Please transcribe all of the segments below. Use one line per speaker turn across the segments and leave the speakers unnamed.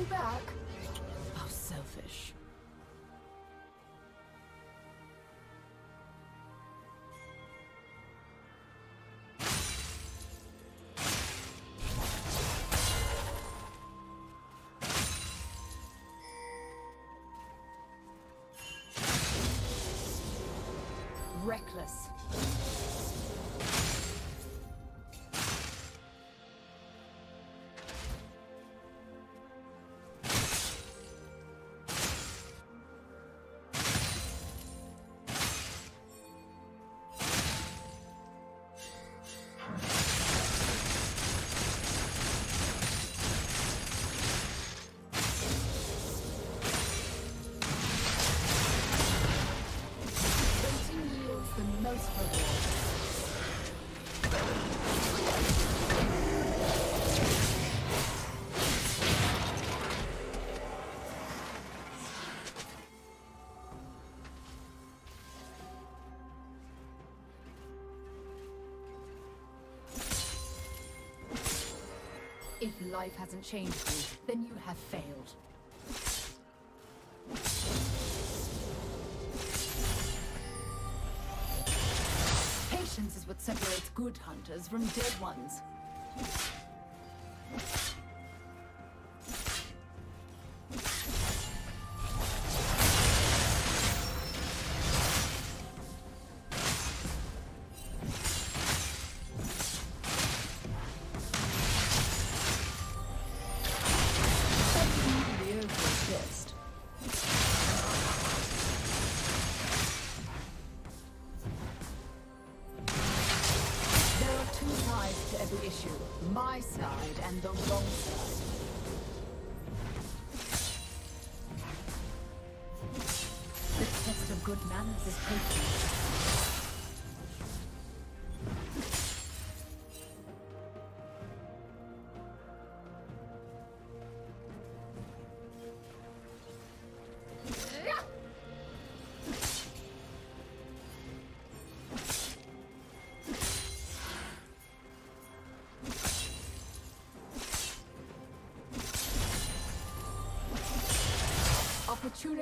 fighting back. How selfish. Reckless. If life hasn't changed you, then you have failed. Patience is what separates good hunters from dead ones. Every issue. My side and the wrong side. The test of good manners is patience.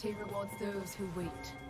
Opportunity rewards those who wait.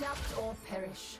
Adapt or perish.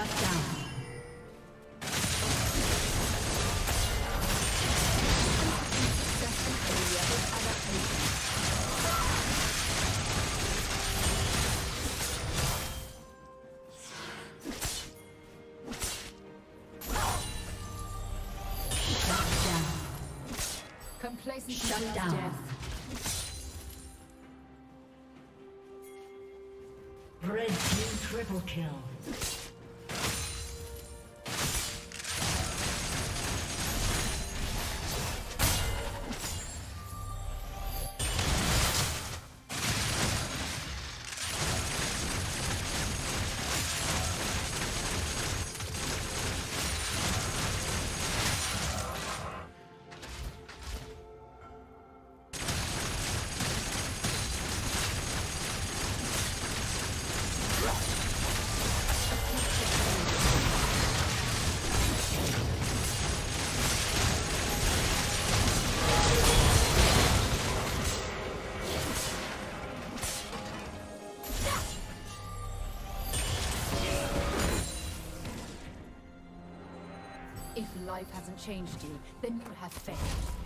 Shut down. Complacency Shut down. Death.
Red team triple kill.
Changed you, then you have failed.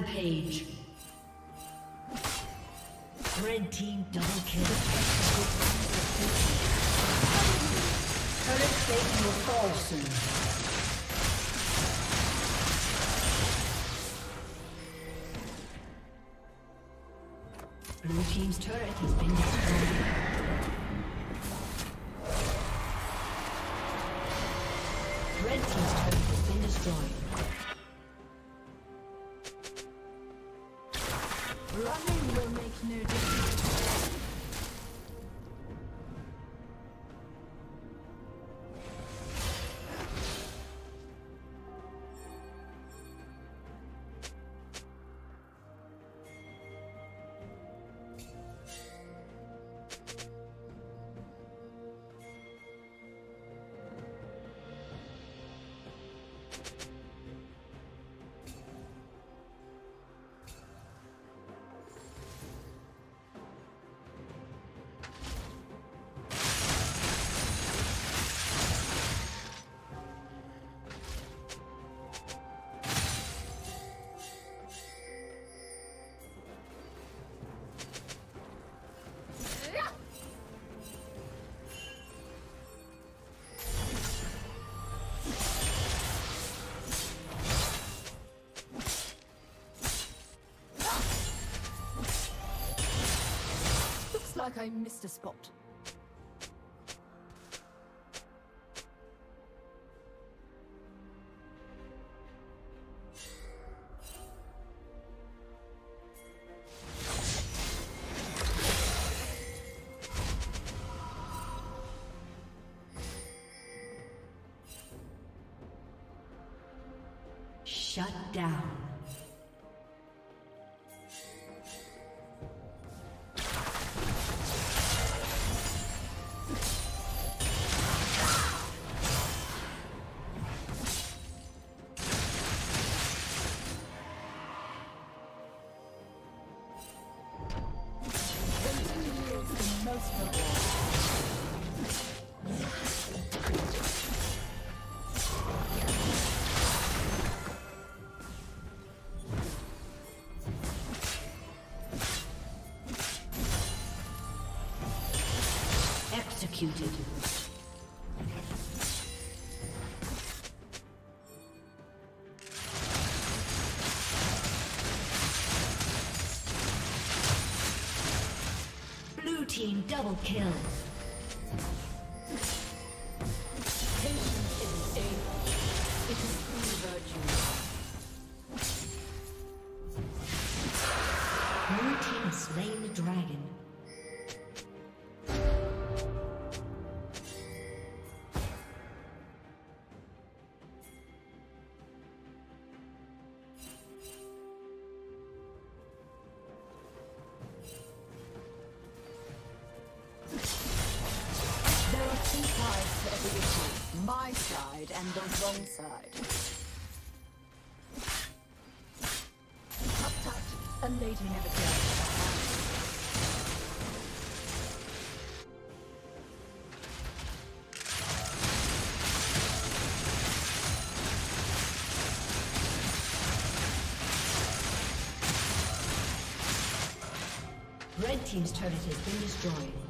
Rampage. Red team double kill. Turret plate will fall soon. Blue team's turret has been destroyed. Red team's turret has been destroyed.
Like I missed a spot.
Executed. Blue team double kill. Blue team slain the dragon.
Lady.
Red team's turret has been destroyed.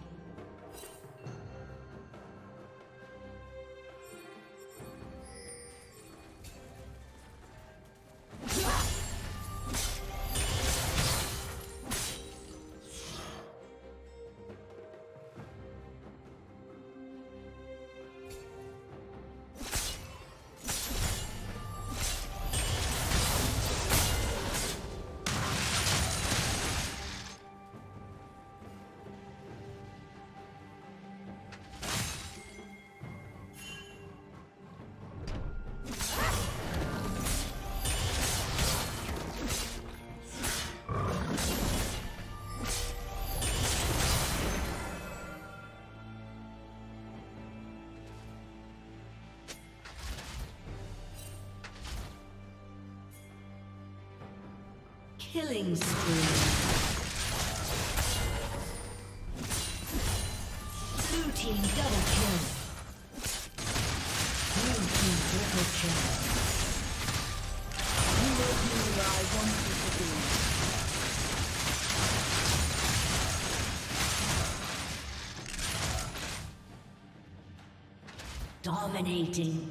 Killing spree. Blue team double kill. Blue team triple kill.
You will be where I want you to be.
Dominating.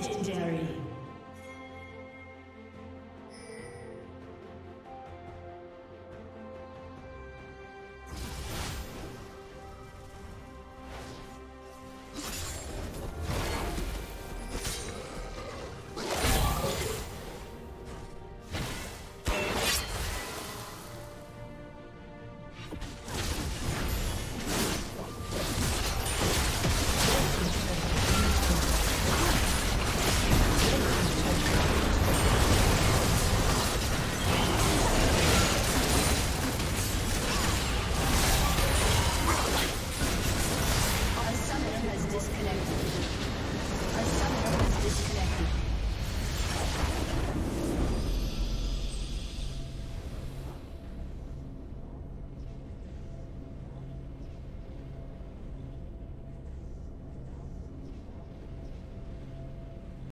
Legendary.